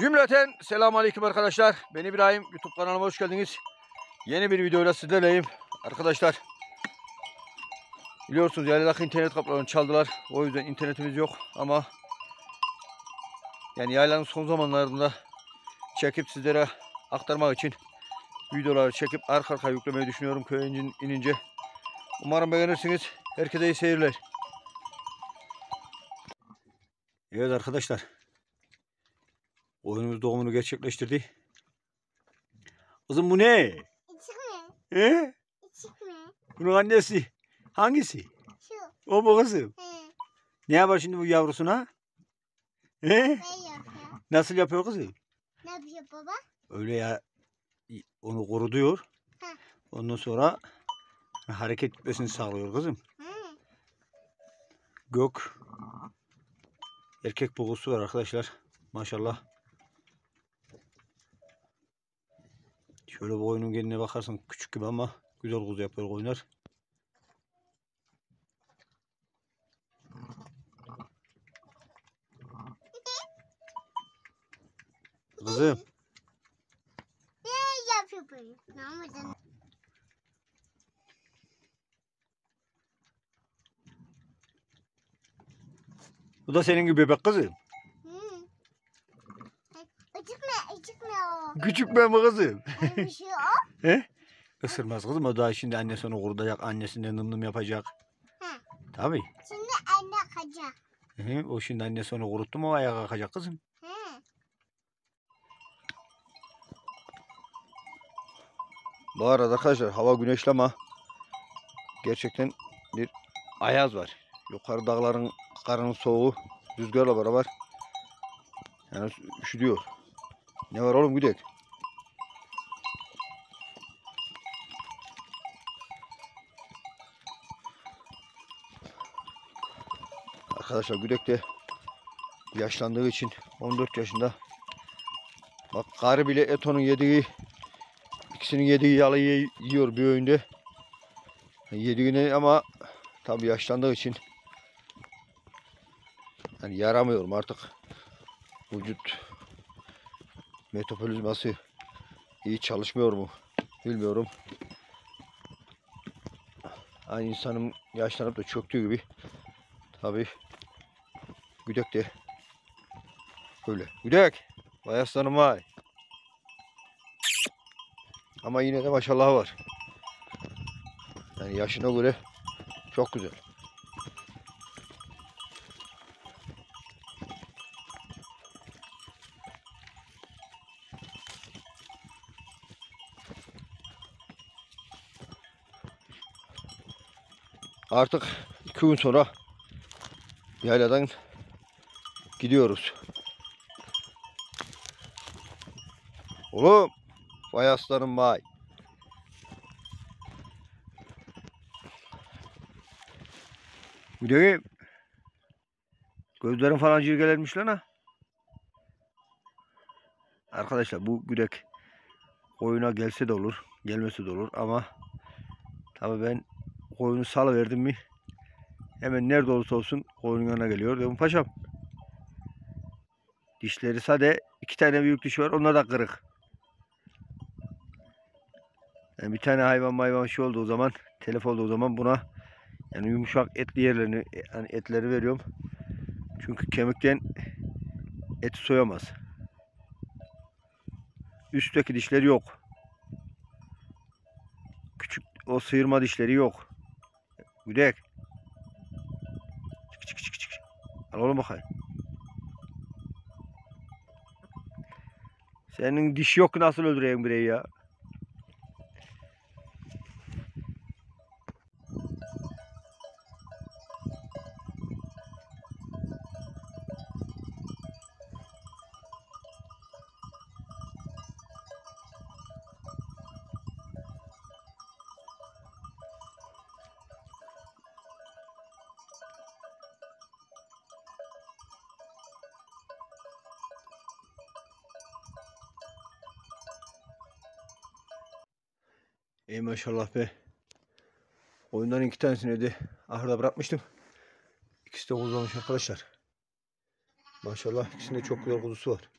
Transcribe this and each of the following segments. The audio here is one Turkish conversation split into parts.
Cümleten selamun aleyküm arkadaşlar. Ben İbrahim. YouTube kanalıma hoş geldiniz. Yeni bir videoyla sizlerleyim. Arkadaşlar biliyorsunuz yayladaki internet kaplarını çaldılar. O yüzden internetimiz yok ama yani yaylanın son zamanlarında çekip sizlere aktarmak için videoları çekip arka arkaya yüklemeyi düşünüyorum köye in- inince. Umarım beğenirsiniz. Herkese iyi seyirler. Evet arkadaşlar. Oyunumuz doğumunu gerçekleştirdi. Kızım bu ne? İçik mi? He? İçik mi? Bunun annesi. Hangisi? Şu. O mu kızım? He. Ne yapar şimdi bu yavrusuna? He? Ne yapıyor? Nasıl yapıyor kızım? Ne yapıyor baba? Öyle ya onu koruduyor. Heh. Ondan sonra hareket etmesini sağlıyor kızım. Hı. Gök erkek boğusu var arkadaşlar. Maşallah. Şöyle bu oyunun geline bakarsan küçük gibi ama güzel kuzu yapıyor oynar. Kızım Ne yapıyor böyle? Ne bu da senin gibi bebek kızım. Hı. İçik mi? İçik mi o? Küçük ben mi kızım? Bir şey o. He? Isırmaz kızım o daha şimdi annesi onu kurutacak annesinden nım yapacak. He. Tabii. Şimdi anne kaçacak. Hı, o şimdi annesi onu kuruttu mu o ayağa kalkacak kızım. He. Bu arada arkadaşlar hava güneşli ama gerçekten bir ayaz var. Yukarı dağların karının soğuğu rüzgarla beraber yani üşüdüyor. Ne var oğlum güdek? Arkadaşlar güdek de yaşlandığı için 14 yaşında. Bak karı bile etonun yediği İkisinin yediği yalı ye- yiyor bir öğünde. Yediğini ama tabi yaşlandığı için yani yaramıyorum artık. Vücut metabolizması iyi çalışmıyor mu bilmiyorum. Aynı insanın yaşlanıp da çöktüğü gibi tabi Güdek de öyle. Güdek! Vay aslanım vay. Ama yine de maşallah var. Yani yaşına göre çok güzel. Artık iki gün sonra yayladan gidiyoruz. Oğlum Vay aslanım vay. Güdeyim. Gözlerin falan cirgelenmiş lan ha. Arkadaşlar bu güdek koyuna gelse de olur, gelmese de olur ama tabi ben koyunu salıverdim mi hemen nerede olursa olsun koyunun yanına geliyor. Dedim paşam. Dişleri sade iki tane büyük dişi var onlar da kırık. Yani bir tane hayvan hayvan şey olduğu zaman, telef olduğu zaman buna yani yumuşak etli yerlerini, yani etleri veriyorum. Çünkü kemikten et soyamaz. Üstteki dişleri yok. Küçük o sıyırma dişleri yok. Güdek. Çık çık çık çık. Al oğlum bakayım. Senin diş yok nasıl öldüreyim bireyi ya? Ey maşallah be. Oyundan iki tanesini de ahırda bırakmıştım. İkisi de kuzulamış arkadaşlar. Maşallah ikisinde çok güzel kuzusu var.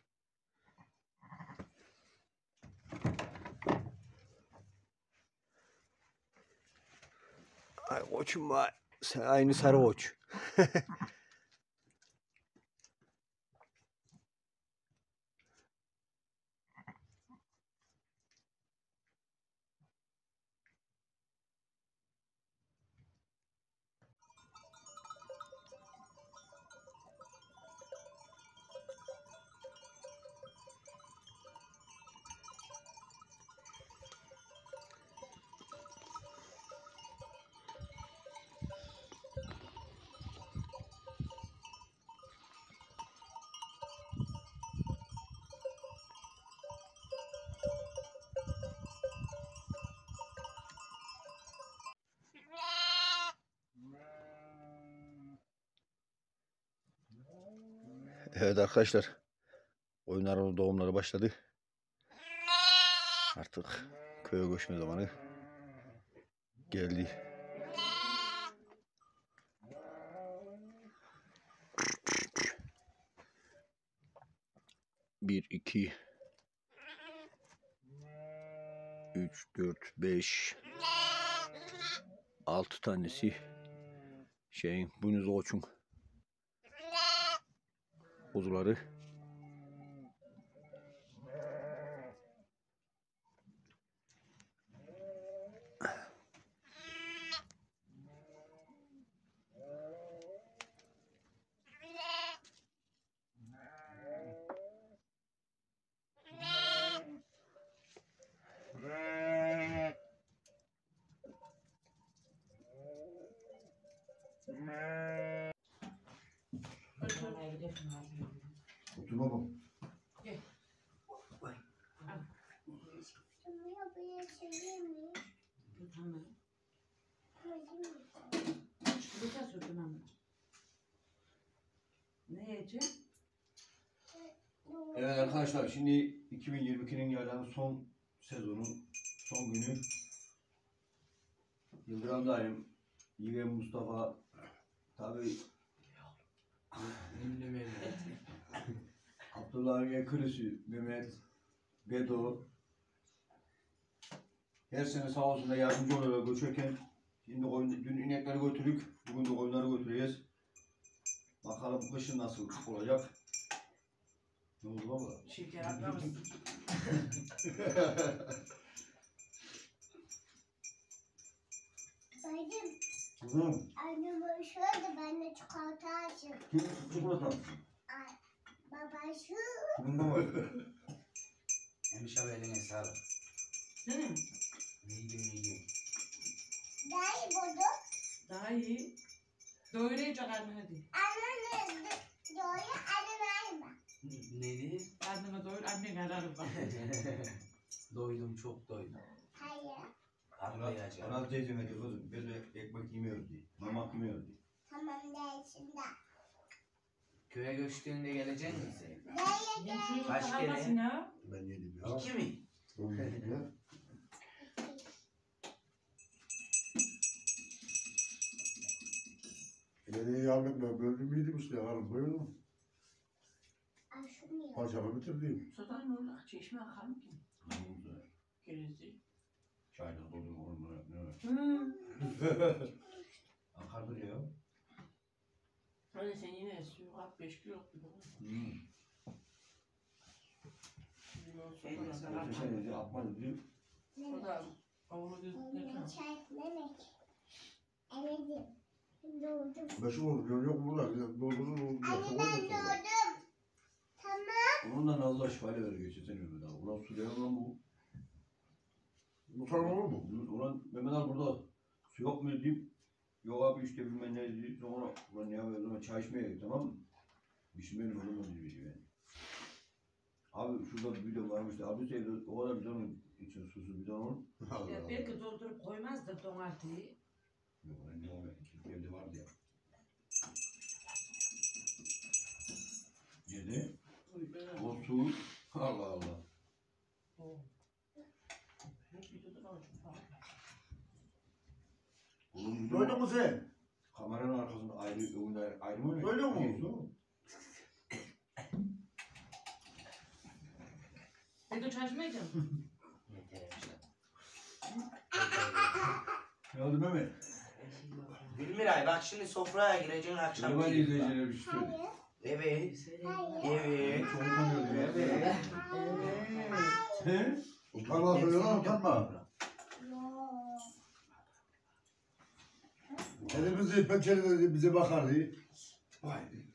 Ay koçum var. Aynı sarı koç. Evet arkadaşlar. Oyunların doğumları başladı. Artık köye göçme zamanı geldi. Bir, iki, üç, dört, beş, altı tanesi şeyin, bunuz koçun kuzuları. Otur babam. Bunu böyle söyleyeyim mi? Tamam. Söyleyeyim mi? Çikolata sürdüm ama. Ne yiyeceğim? Evet arkadaşlar şimdi 2022'nin yarının son sezonu son günü. Yıldırım Daim, Yige Mustafa tabi Ünlü Mehmet. Abdullah Arge Kırısı, Mehmet, Bedo. Her sene sağ olsun da yardımcı oluyorlar göçerken şimdi koyun, dün inekleri götürdük bugün de koyunları götüreceğiz. Bakalım kışın nasıl olacak ne oldu baba? Şeker atlamışsın. Baydım. Kızım Annem şöyle ben de çikolata açım. kim çikolata? Ay, Baba şu. Bunda mı? Hemşe abi eline sağlık. Değil mi? Yedim yedim. Dayı budu. Daha iyi. Doyuracak anne hadi. Annem de doğru annem ayma. Neydi? Anneme doyur, annen ararım bak. doydum çok doydum. Hayır. Atlayacağım. Aral teyzeme diyor kızım biz de ekmek yemiyoruz diye. Mamak yemiyoruz diye. Tamam dayı şimdi. Köye göçtüğünde gelecek misin? Şunu Kaç kere? Ben yedim ya. İki mi? Yardım ben böldüm yedim işte yarım buyurun. Parçamı bitirdim. Sudan ne olur? Çeşme akar mı ki? Gerisi. Çayda doldum onu ne var? Hı. Akardır ya. Öyle sen yine suyu at, beş kilo yok gibi. Hmm. Şimdi o su kadar Geçen akar. sene de atmadı diyor. O da Onu gözüklerken. çay Mehmet. Emedim. Doğdum. Beşik olur yok burada. Doldurur olur. Anne ben doğdum. Ondan Allah şifayla ver sene Mehmet abi. Ulan su değil lan bu. Bu tarafa olur mu? Ulan Mehmet abi burada su yok mu diyeyim. Yok abi işte bilmem ne dedi. Sonra ulan ya o zaman çay içmeye gittik tamam mı? Düşünmeyelim oğlum onu diyor yani. Abi şurada bir bidon varmış da abi sevdi o kadar bidonun için susuz bidon olur. Ya belki doldurup koymazdır domatayı. Yok lan ne oldu? Evde vardı ya. Yedi. Böyle. Su. Allah Allah. O. Hep videoda da çok farklı. Oğlum Böyle mi sen? Kameranın arkasında ayrı, önünde ayrı mı? Öyle mi? Yiyorsun. Bedo çalışmayacak mısın? Ne oldu Mehmet? Gülmiray bak şimdi sofraya gireceksin akşam. Şuradan yiyeceksin. izleyiciler bir şey söyle. Hayır. Evet. Utanıyordu ya. Evet. He? Utanma söyle lan utanma. Elimizi pencerede bize bakardı. Vay.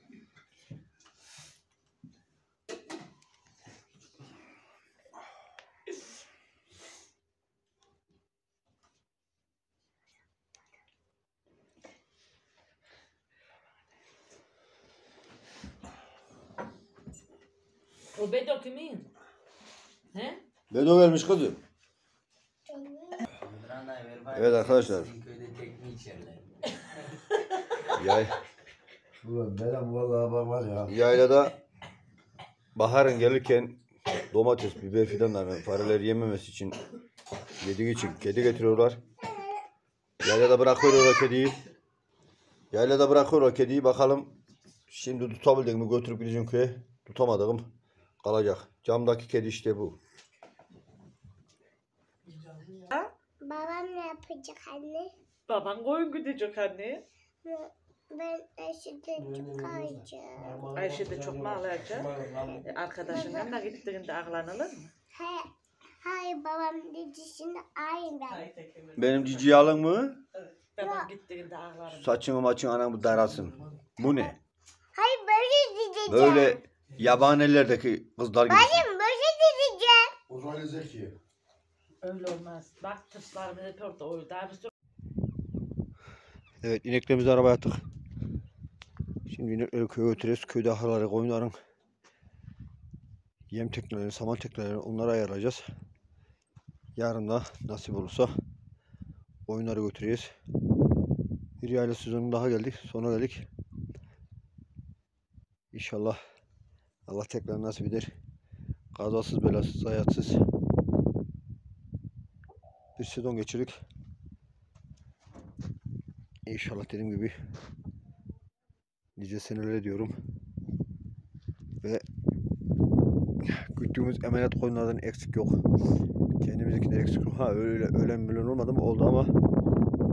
O Bedo kimin? He? Bedo gelmiş kızım. Evet arkadaşlar. Yay, Ulan benim vallahi bak var ya. yaylada baharın gelirken domates, biber fidanlarını fareleri yememesi için yediği için kedi getiriyorlar. Yaylada bırakıyorlar o kediyi. Yaylada bırakıyorlar kediyi bakalım. Şimdi tutabildik mi götürüp gideceğim köye. Tutamadım. Kalacak. Camdaki kedi işte bu. Babam ne yapacak anne? Baban koyun gidecek anne. Ben eşitlik çıkaracağım. Ayşe de çok mu ağlayacak? E, Arkadaşın yanına gittiğinde ağlanılır mı? Hayır, hayır babam dizisini aynı ben. Benim cici alın mı? Babam gittiğinde ağlarım. Saçını maçını anamı darasın. Bu ne? Hayır böyle dizeceğim. Böyle yaban ellerdeki kızlar gibi. Hayır böyle dizeceğim. Uzaylı Zeki. Öyle olmaz. Bak tırslarım hep orada oydu. Daha bir sürü Evet ineklerimizi arabaya attık. Şimdi inekleri köye götüreceğiz. Köyde ahırları, koyunların yem teknelerini, saman teknelerini onları ayarlayacağız. Yarın da nasip olursa oyunları götüreceğiz. Bir yayla sezonu daha geldik. Sona geldik. İnşallah Allah tekrar nasip eder. Kazasız belasız, hayatsız bir sezon geçirdik. İnşallah dediğim gibi nice seneler diyorum. Ve güttüğümüz emanet koyunlardan eksik yok. Kendimizinkinden eksik yok. Ha öyle ölen milyon olmadı mı? Oldu ama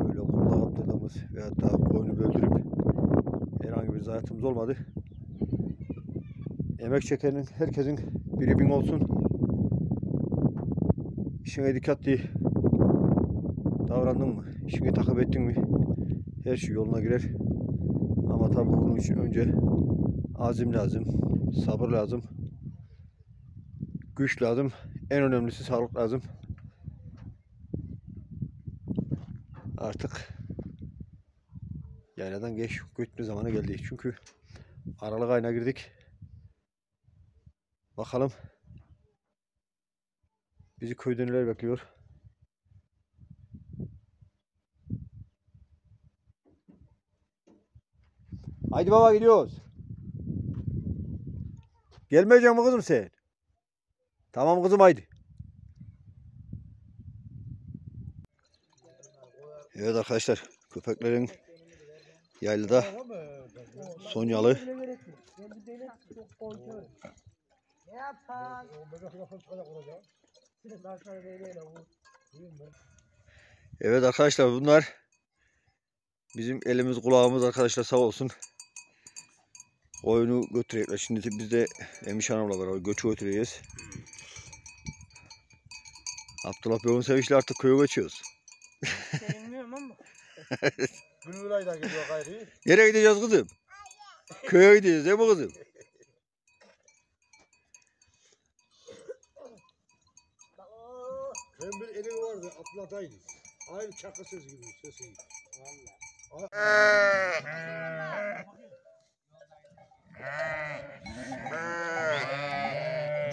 öyle kurda kaptırdığımız veyahut da koyunu böldürüp herhangi bir zayiatımız olmadı. Emek çekenin herkesin biri bin olsun. İşine dikkatli davrandın mı? İşini takip ettin mi? her şey yoluna girer. Ama tabii bunun için önce azim lazım, sabır lazım, güç lazım, en önemlisi sağlık lazım. Artık yayladan geç gitme zamanı geldi. Çünkü Aralık ayına girdik. Bakalım bizi köyde neler bekliyor. Haydi baba gidiyoruz. Gelmeyecek mi kızım sen? Tamam kızım haydi. Evet arkadaşlar köpeklerin yaylada Sonyalı Evet arkadaşlar bunlar bizim elimiz kulağımız arkadaşlar sağ olsun. Oyunu götürecekler. Şimdi biz de Emiş Hanım'la beraber göçü götüreceğiz. Abdullah Bey'in sevişle artık köye geçiyoruz. Bilmiyorum ama. Günüray'dan geliyor gayri. Nereye gideceğiz kızım? Köye gideceğiz değil mi kızım? Hem vardı atladaydı. Aynı çakı ses gibi sesi.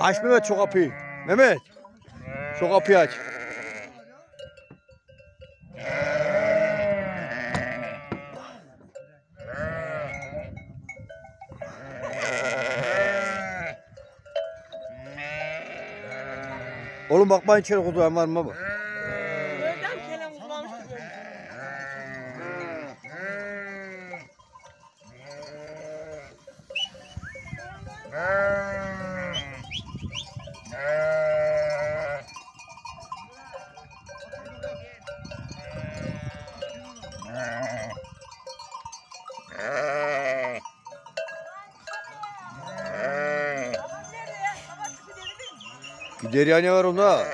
Aç Mehmet şu kapıyı. Mehmet. Şu kapıyı aç. Oğlum bakmayın içeri kutuğum var mı? Gider ya ne var onda?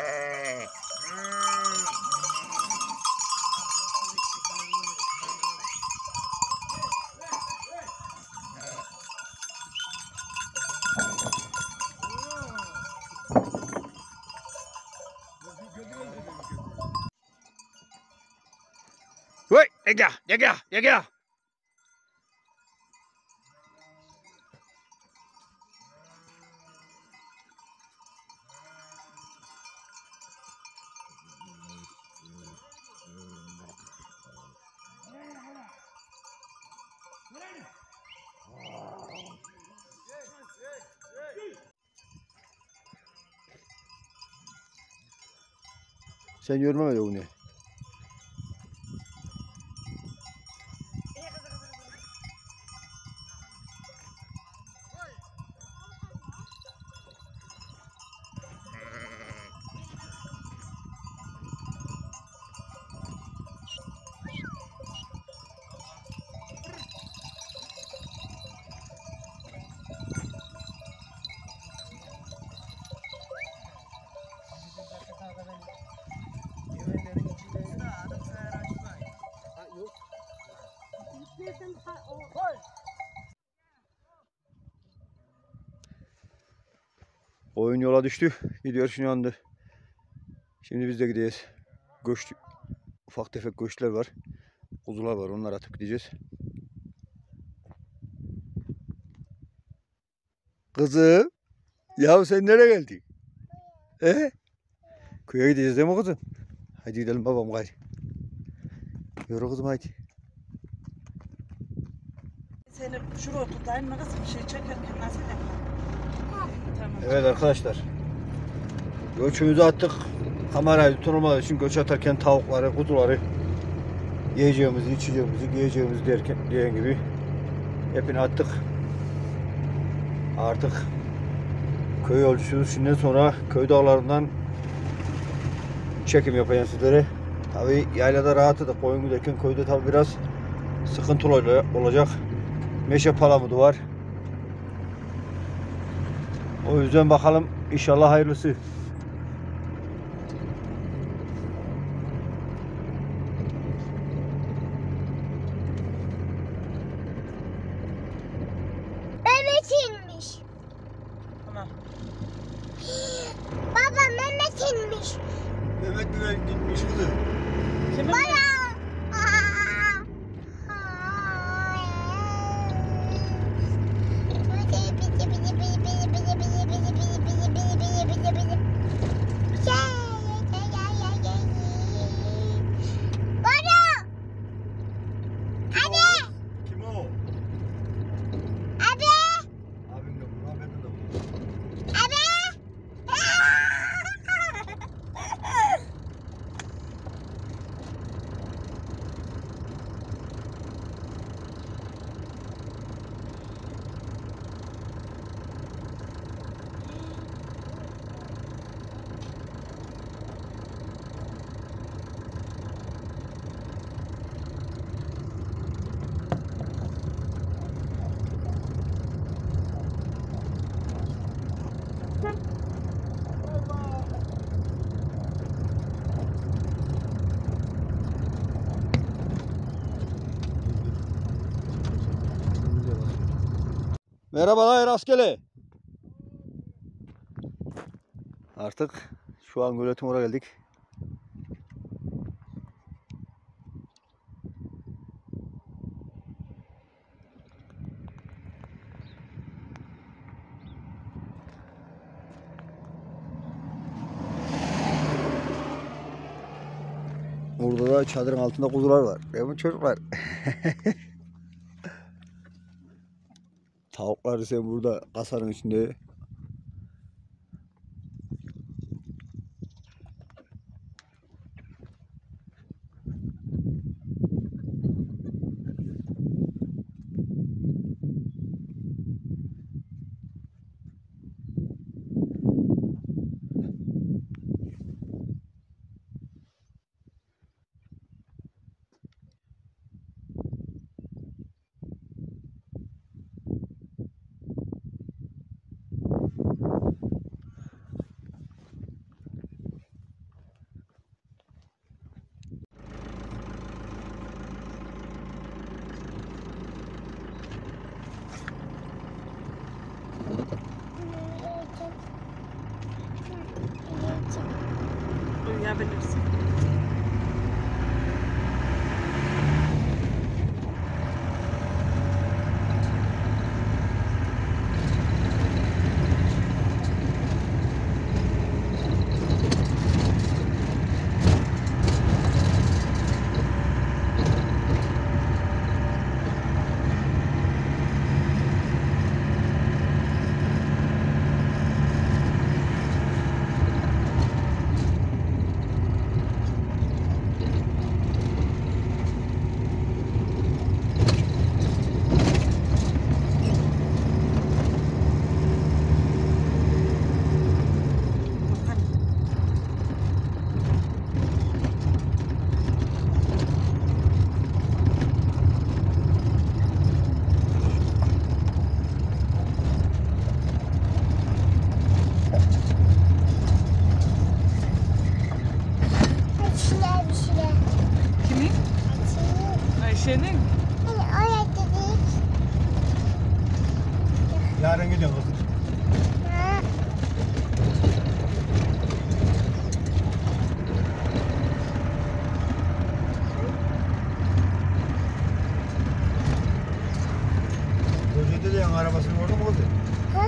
Vay, ne gel, ne gel, ne gel. Sen yorma öyle onu. Düştü. Gidiyor şimdi anda. Şimdi biz de gideceğiz. Göç, ufak tefek göçler var. Kuzular var. Onlara atıp gideceğiz. Kızım. Ya sen nereye geldin? He? Köye gideceğiz değil mi kızım? Hadi gidelim babam gari. Yürü kızım hadi. Seni şuraya tutayım mı kızım? Şey çekerken nasıl yapalım? Tamam. Evet arkadaşlar. Göçümüzü attık. Kamerayı tutulmadığı için göç atarken tavukları, kuzuları yiyeceğimizi, içeceğimizi, giyeceğimizi derken diyen gibi hepini attık. Artık köy yolcusuyuz. Şimdiden sonra köy dağlarından çekim yapacağım sizlere. Tabi yaylada rahatı koyun giderken köyde tabi biraz sıkıntılı ol- olacak. Meşe palamudu var. O yüzden bakalım inşallah hayırlısı. Mehmet inmiş. Tamam. Baba Mehmet inmiş. Gitmiş? Bana. Bana. Abi. Kim o? Abi. Abim de bu, Ahmet'im de bu. Abi. Merhabalar rastgele. Artık şu an göletin geldik. Burada da çadırın altında kuzular var. Değil çocuklar? Tavuklar ise burada kasanın içinde. Uyuyabilirsin. Bakalım. Açılar bir şeyler. Kimin? Açılar. Ayşe'nin. Hani oraya dedik. Yarın gidiyorum kızım. Ha. Gözünde de yan arabasını gördün mü kızım? Ha?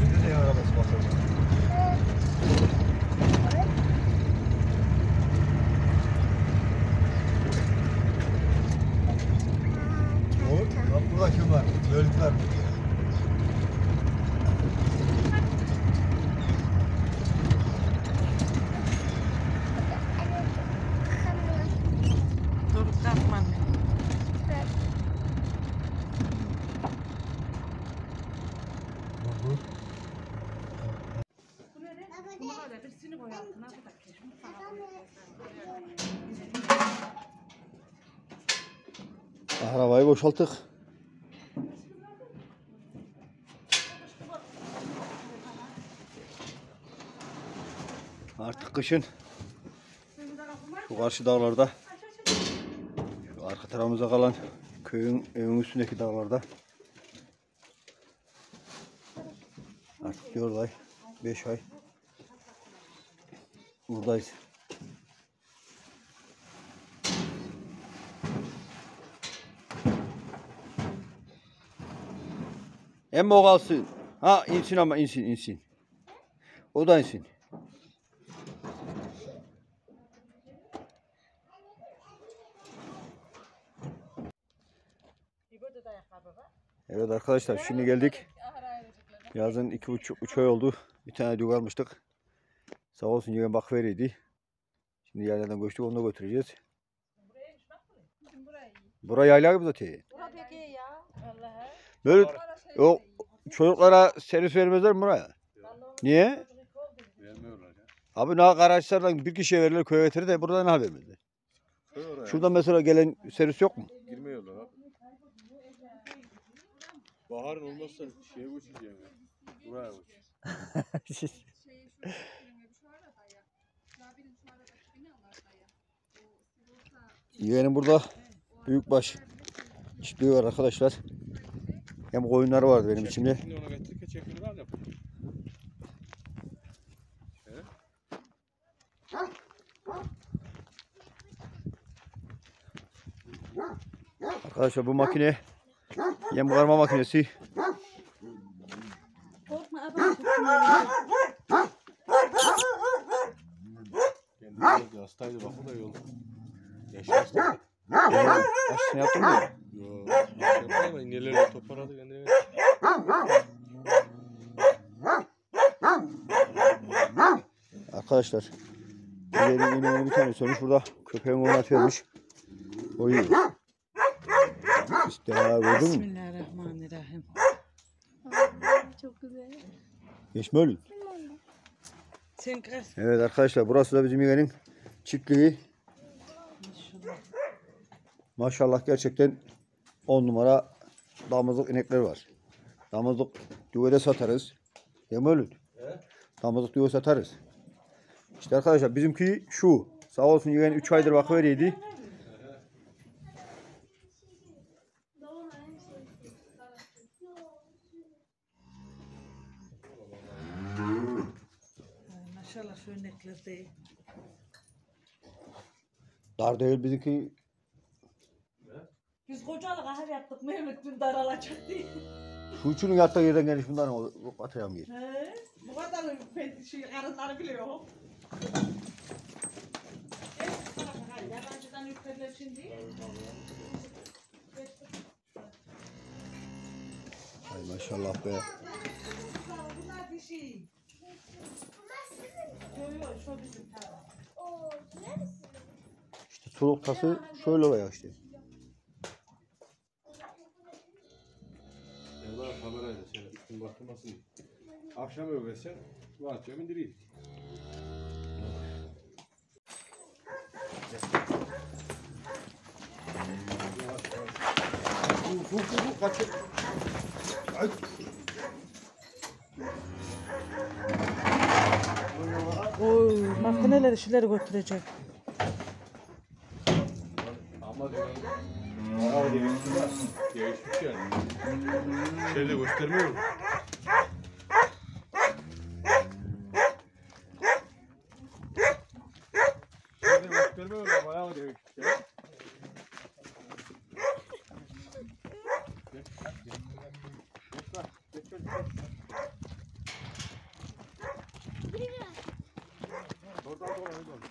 Gözünde de yan arabası basıldı. Ha. Oğlum bak burada kim var? Bölük var. Dur kalkma anne. Bunlara birisini koy altına bu da keşke. Arabayı boşalttık. Artık kışın şu karşı dağlarda şu arka tarafımıza kalan köyün evin üstündeki dağlarda artık 4 ay 5 ay buradayız. Emmi o. Ha insin ama insin insin. O da insin. Evet arkadaşlar şimdi geldik. Yazın iki buçuk üç ay oldu. Bir tane düğü almıştık. Sağ olsun yeğen bakveriydi. Şimdi yerlerden göçtük onu da götüreceğiz. Buraya yayla gibi zaten. Böyle yok çocuklara servis vermezler mi buraya? Niye? Vermiyorlar ya. Abi ne araçlardan bir kişiye verirler köye getirir de burada ne vermezler. Koy oraya. Şuradan mesela gelen servis yok mu? Girmiyorlar abi. Baharın olmazsa şeye uçacağım ya. Buraya uç. Yeğenim burada büyükbaş çiftliği var arkadaşlar. Hem koyunları vardı benim içimde. Arkadaşlar bu makine yem karma makinesi. Korkma abi. Hastaydı bak bu da yol. Yaş hastaydı. Aşısını yaptın mı? Yo. Yapma ama iğneleri toparladı kendine. Arkadaşlar ileri ineğini bir tane sormuş burada köpeğin onu atıyormuş. O iyi. İşte ya gördün mü? Bismillahirrahmanirrahim. Çok güzel. Geçme oğlum. Sen kaç. Evet arkadaşlar burası da bizim yeğenin çiftliği. Maşallah gerçekten 10 numara damızlık inekler var. Damızlık düvede satarız. Değil mi? Damızlık düve satarız. İşte arkadaşlar bizimki şu. Sağ olsun yeğen 3 aydır bakıveriydi. İnşallah şu örnekler değil. Dar değil bizimki. Biz kocalık ahır yaptık Mehmet dün daralacak diye. Şu üçünün yattığı yerden geniş bundan o atayam yer. He, bu kadar ben şey karınları biliyor. Evet, bak, hayır, Yabancıdan yüklerler şimdi. Ay maşallah be. Bunlar dişi. Yok yok şu bizim neresi? İşte soluk tası şöyle oluyor işte. Üstün bakılmasın. Akşam översen rahatça bindireyim. Dur dur dur kaçır. Ay. Oy, makineler işleri götürecek. Ama diyorum. Aa değişti ya. Değişmiş yani. Şeyde göstermiyor mu? Şeyde göstermiyor mu? Bayağı değişmiş ya. Geç, geç. Geç lan, geç, geç, geç. Doğru,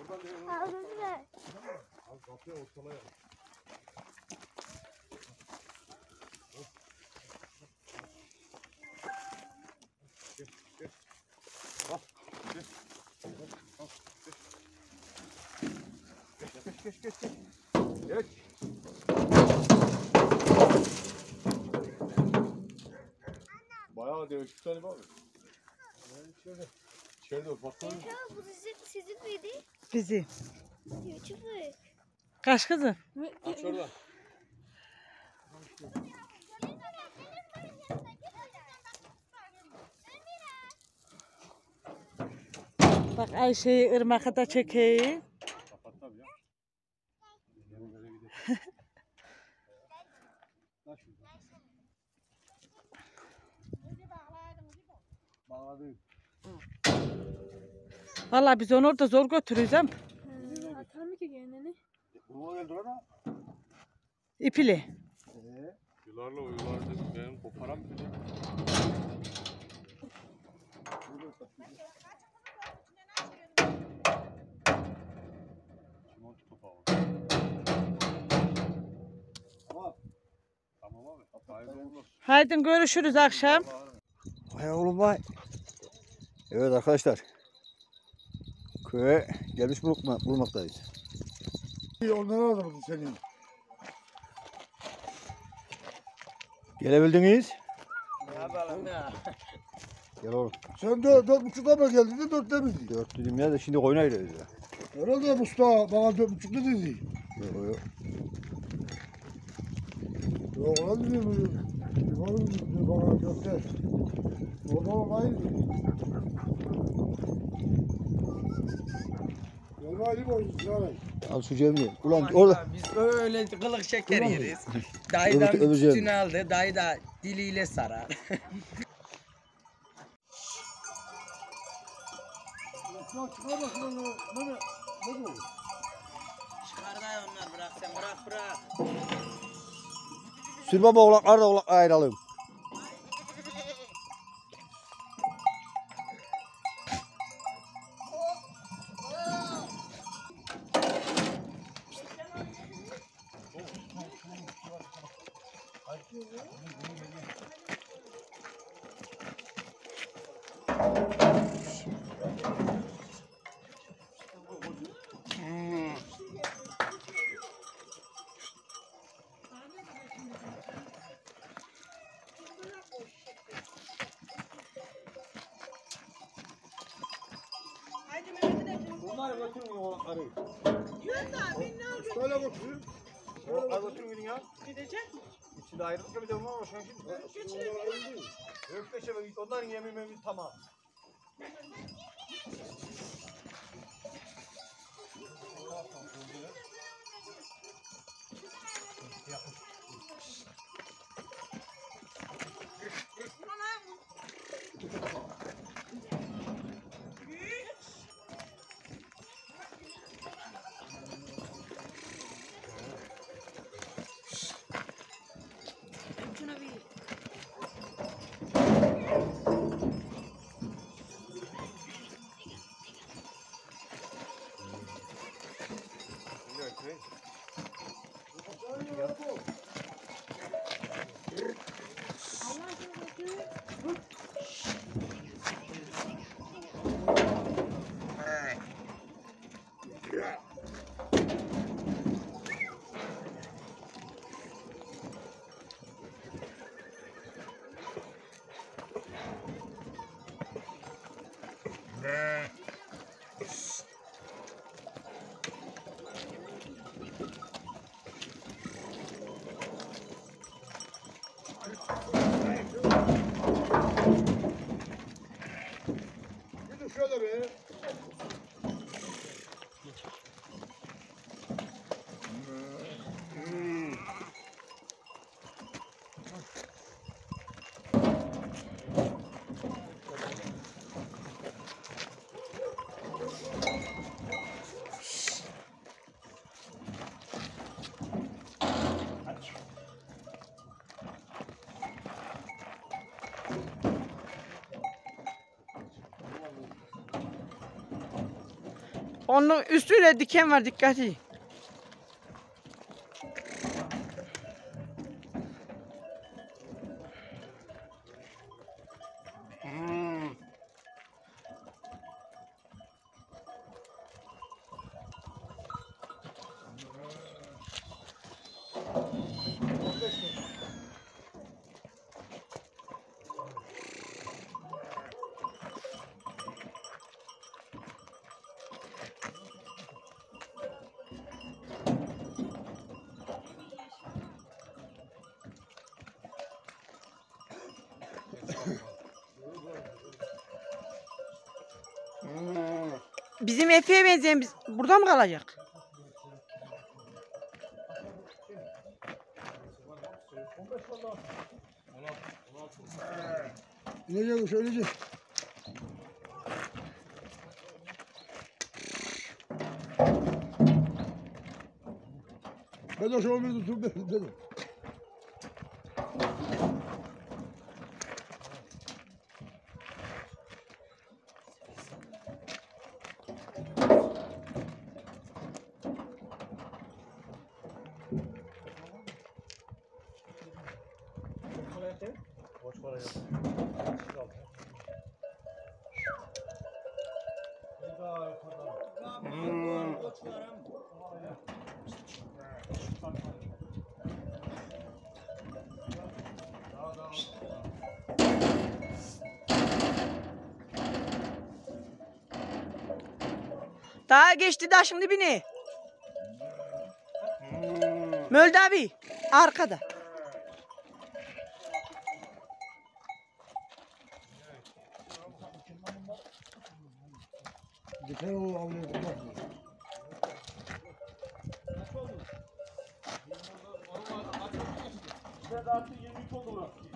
oradan. Değil, oradan. Ağzını ver. Al kapıya ortalaya. Geç geç geç geç. Geç. Bayağı değişik tane var. Yani şöyle. İçeride patlamış. Ya bu sizin, sizin miydi? Bizi. YouTuber. Kaç kızım? Aç oradan. Bak Ayşe'yi ırmaka da çekeyim. Kapat tabii ya. Bağladım. Vallahi biz onu orada zor götürüyoruz hem. Atar mı ki kendini? Buraya geldi ona. İpili. Yıllarla o yıllardır benim koparan bile. Haydi görüşürüz akşam. Vay oğlum vay. Evet arkadaşlar. Köye gelmiş bulunma, bulunmaktayız. Onları aramadın senin. Gelebildiniz. Ne yapalım ya? Gel oğlum. Sen de dört buçukta mı geldin de dörtte miydin? Dört dedim ya da şimdi koyuna gidiyoruz ya. Herhalde Mustafa bana dört buçukta dedi. Yok yok. Yok lan dedi. Oğlum dedi bana göster. O zaman aynı Al şu cebini. Ulan orada. Biz öyle kılık şeker yeriz. Dayıdan Öbür- öbür sütünü aldı. Dayı da diliyle sarar. Çıkar bu? Dayı onlar bırak sen bırak bırak. Sür baba oğlakları da oğlak ayıralım. Onun üstüne diken var dikkat edin. Bizim Efe'ye benzeyen biz burada mı kalacak? İnecek söyleyecek. Ben de şu an Daha geçti taşın dibini. Mölde abi arkada. Diken ol avluya bak. Yeşil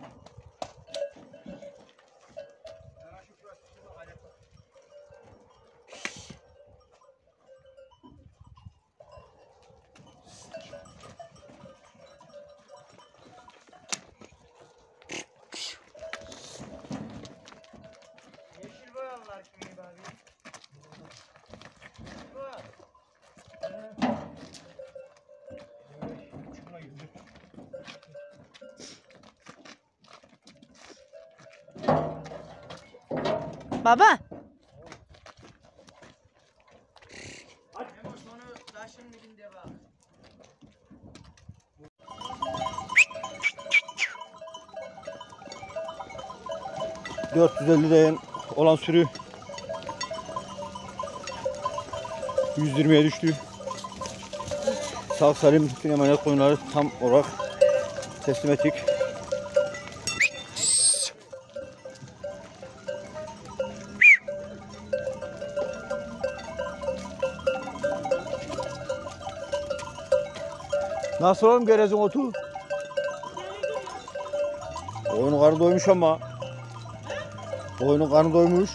Baba bak. 450 dayan olan sürü 120'ye düştü. Sağ salim bütün emanet koyunları tam olarak teslim ettik. Nasıl oğlum gerezin otu? Oyunun karnı doymuş ama. Oyunun karnı doymuş.